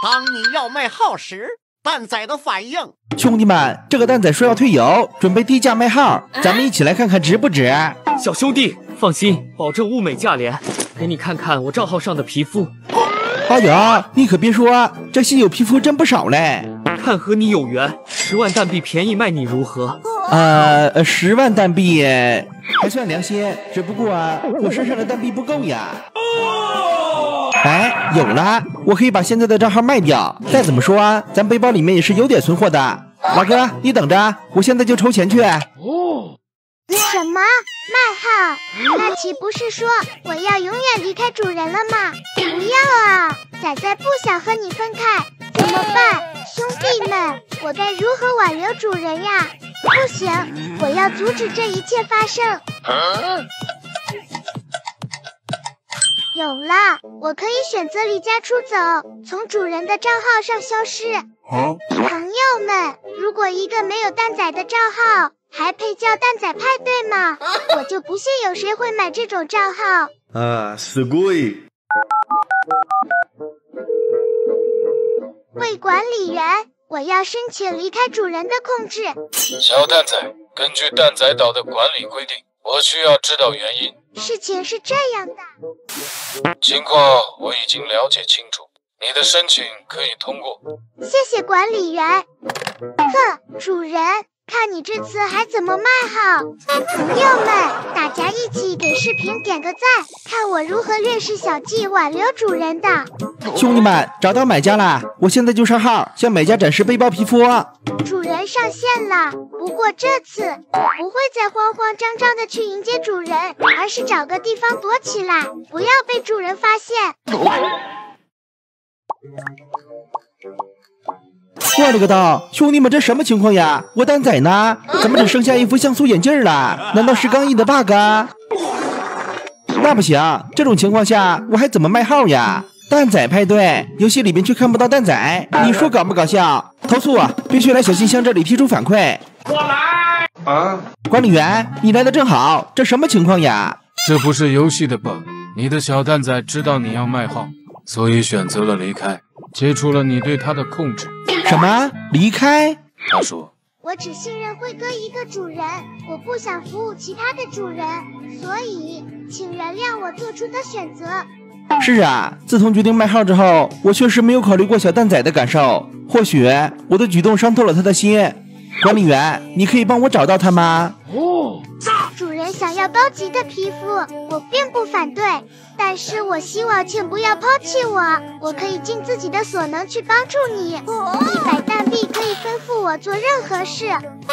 当你要卖号时，蛋仔的反应。兄弟们，这个蛋仔说要退游，准备低价卖号，咱们一起来看看值不值。小兄弟，放心，保证物美价廉。给你看看我账号上的皮肤。阿友，你可别说，这稀有皮肤真不少嘞。看和你有缘，十万蛋币便宜卖你如何？呃，十万蛋币还算良心，只不过我身上的蛋币不够呀。哎，有了，我可以把现在的账号卖掉。再怎么说，咱背包里面也是有点存货的。老哥，你等着，我现在就筹钱去。哦，什么卖号？那岂不是说我要永远离开主人了吗？不要啊，仔仔不想和你分开，怎么办？兄弟们，我该如何挽留主人呀？不行，我要阻止这一切发生。有了，我可以选择离家出走，从主人的账号上消失。朋友们，如果一个没有蛋仔的账号还配叫蛋仔派对吗？我就不信有谁会买这种账号。啊，すごい。喂，管理员，我要申请离开主人的控制。小蛋仔，根据蛋仔岛的管理规定， 我需要知道原因。事情是这样的，情况我已经了解清楚，你的申请可以通过。谢谢管理员。哼，主人，看你这次还怎么卖号！朋友们，大家一起给视频点个赞，看我如何略施小计挽留主人的。兄弟们，找到买家了，我现在就上号向买家展示背包皮肤。主人上线了，不过这次我不会再慌慌张张的去迎接主人，而是找个地方躲起来，不要被主人发现。我勒个道，兄弟们，这什么情况呀？我蛋仔呢？怎么只剩下一副像素眼镜了？难道是刚毅的 bug？那不行，这种情况下我还怎么卖号呀？蛋仔派对游戏里面却看不到蛋仔，你说搞不搞笑？投诉，必须来小信箱这里提出反馈。我来啊！管理员，你来的正好，这什么情况呀？这不是游戏的 bug，你的小蛋仔知道你要卖号，所以选择了离开，解除了你对他的控制。什么？离开？他说：“我只信任辉哥一个主人，我不想服务其他的主人，所以请原谅我做出的选择。”是啊，自从决定卖号之后，我确实没有考虑过小蛋仔的感受。或许我的举动伤透了他的心。管理员，你可以帮我找到他吗？哦，主人想要高级的皮肤，我并不反对，但是我希望请不要抛弃我，我可以尽自己的所能去帮助你。一百蛋币可以吩咐我做任何事。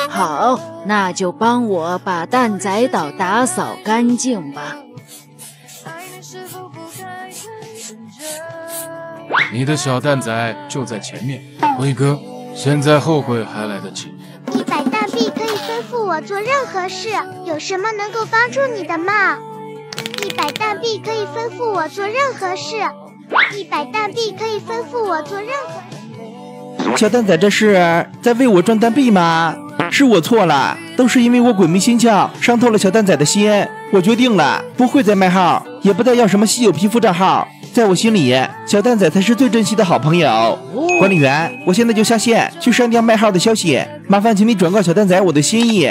好，那就帮我把蛋仔岛打扫干净吧。你的小蛋仔就在前面，辉哥，现在后悔还来得及。一百蛋币可以吩咐我做任何事，有什么能够帮助你的吗？一百蛋币可以吩咐我做任何事，一百蛋币可以吩咐我做任何。小蛋仔这是在为我赚蛋币吗？是我错了，都是因为我鬼迷心窍，伤透了小蛋仔的心。我决定了，不会再卖号，也不再要什么稀有皮肤账号。在我心里，小蛋仔才是最珍惜的好朋友。管理员，我现在就下线去删掉卖号的消息，麻烦请你转告小蛋仔我的心意。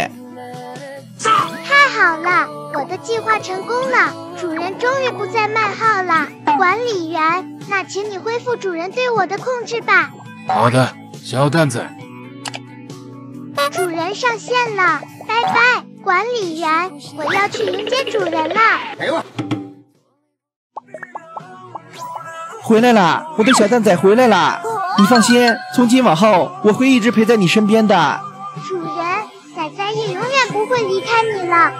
太好了，我的计划成功了，主人终于不再卖号了。管理员，那请你恢复主人对我的控制吧。好的，小蛋仔。主人上线了，拜拜。管理员，我要去迎接主人了。回来了，我的小蛋仔回来了，你放心，从今往后我会一直陪在你身边的。主人，仔仔也永远不会离开你了。